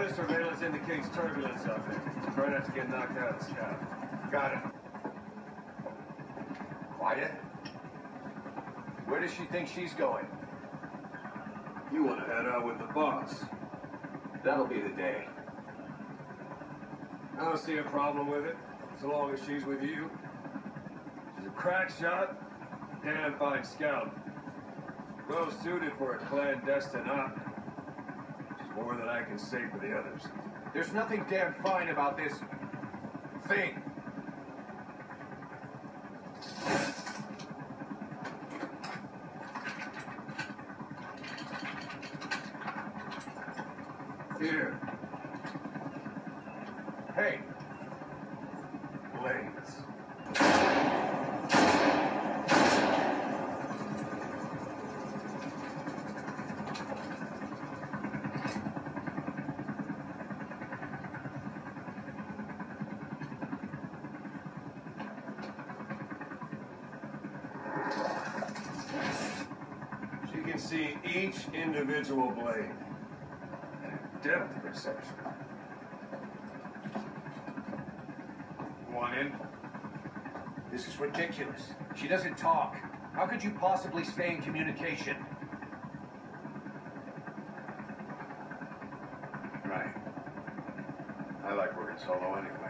Weather surveillance indicates turbulence up there. Try not to get knocked out of the sky. Got it. Quiet. Where does she think she's going? You want to head out with the boss. That'll be the day. I don't see a problem with it, so long as she's with you. She's a crack shot, damn fine scout. Well suited for a clandestine op. I can say for the others. There's nothing damn fine about this thing. Here, Hey, blades. She can see each individual blade. And a depth perception. one in. This is ridiculous. She doesn't talk. How could you possibly stay in communication? Right. I like working solo anyway.